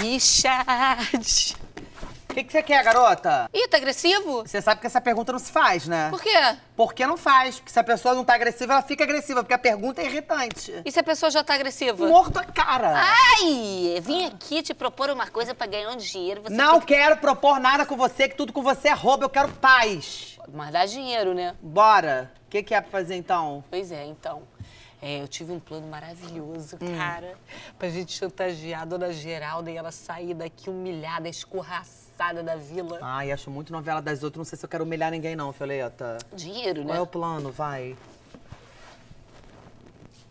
Richard. O que, que você quer, garota? Ih, tá agressivo? Você sabe que essa pergunta não se faz, né? Por quê? Por que não faz? Porque se a pessoa não tá agressiva, ela fica agressiva, porque a pergunta é irritante. E se a pessoa já tá agressiva? Morto a cara. Ai, vim aqui te propor uma coisa pra ganhar um dinheiro. Você não fica- quero propor nada com você, que tudo com você é roubo, eu quero paz. Mas dá dinheiro, né? Bora. O que, que é pra fazer então? Pois é, então. É, eu tive um plano maravilhoso, Hum. cara, pra gente chantagear a dona Geralda e ela sair daqui humilhada, escorraçada da vila. Ai, acho muito novela das outras, não sei se eu quero humilhar ninguém não, Fioleta. Dinheiro, né? Qual é o plano? Vai.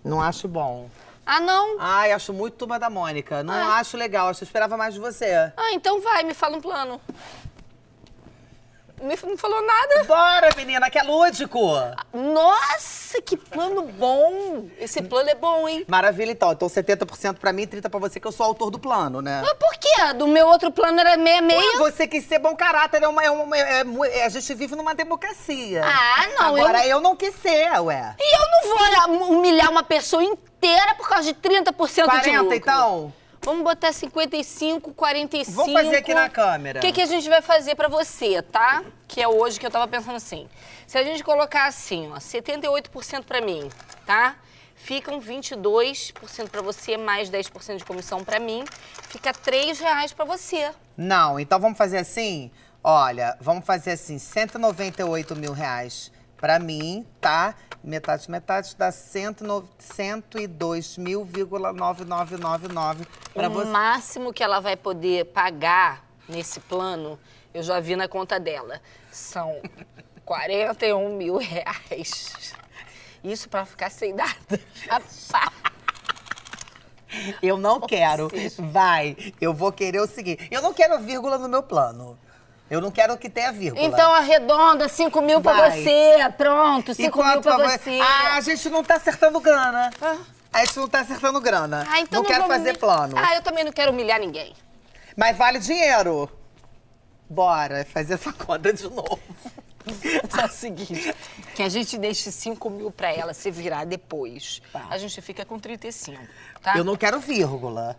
Não acho bom. Ah, não? Ai, acho muito turma da Mônica. Não Ah. acho legal, acho que eu esperava mais de você. Ah, então vai, me fala um plano. Me, não falou nada. Bora, menina, que é lúdico. Nossa, que plano bom! Esse plano é bom, hein? Maravilha, então. Então 70% pra mim e 30% pra você, que eu sou autor do plano, né? Mas por quê? Do meu outro plano era meia-meia. Você quis ser bom caráter, é uma, é uma- é é- a gente vive numa democracia. Ah, não, Agora eu... não quis ser, ué. E eu não vou humilhar uma pessoa inteira por causa de 30% de 40, lucro. então? Vamos botar 55, 45. Vou fazer aqui na câmera. O que, que a gente vai fazer pra você, tá? Que é hoje que eu tava pensando assim. Se a gente colocar assim, ó, 78% pra mim, tá? Ficam 22% pra você, mais 10% de comissão pra mim. Fica 3 reais pra você. Não, então vamos fazer assim? Olha, vamos fazer assim, 198 mil reais pra mim, tá? Metade, metade dá 102 mil,9999 pra o você. máximo que ela vai poder pagar nesse plano, eu já vi na conta dela, são 41 mil reais. Isso pra ficar sem nada. Eu não quero. Vai, eu vou querer o seguinte. Eu não quero vírgula no meu plano. Eu não quero que tenha vírgula. Então arredonda 5 mil pra Vai. você. Pronto, 5 mil pra a- você. Ah, a gente não tá acertando grana. Ah. A gente não tá acertando grana. Ah, então não quero vamos fazer plano. Ah, eu também não quero humilhar ninguém. Mas vale dinheiro. Bora fazer essa conta de novo. É o seguinte, que a gente deixe 5 mil pra ela se virar depois. Tá. A gente fica com 35, tá? Eu não quero vírgula.